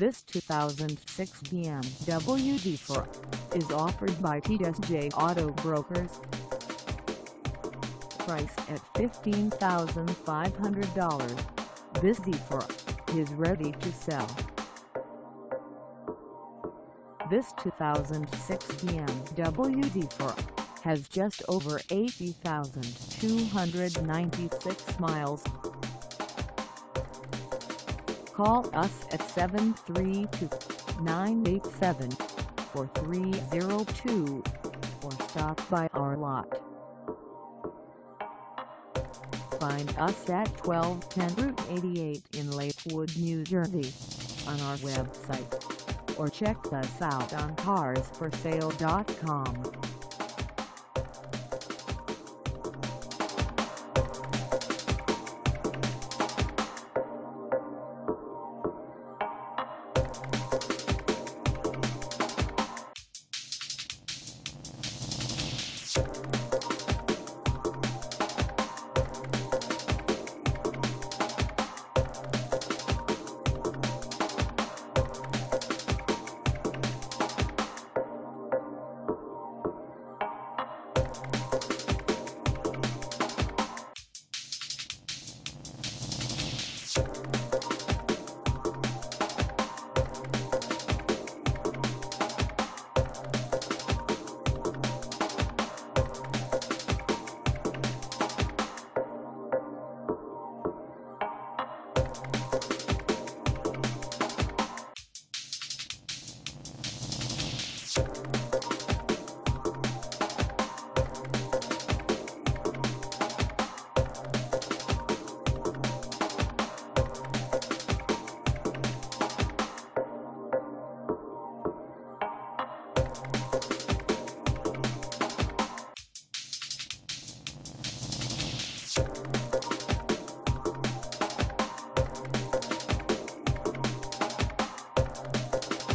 This 2006 BMW Z4 is offered by TSJ Auto Brokers. Priced at $15,500, this Z4 is ready to sell. This 2006 BMW Z4 has just over 80,296 miles. Call us at 732-987-4302 or stop by our lot. Find us at 1210 Route 88 in Lakewood, New Jersey on our website or check us out on carsforsale.com. Thank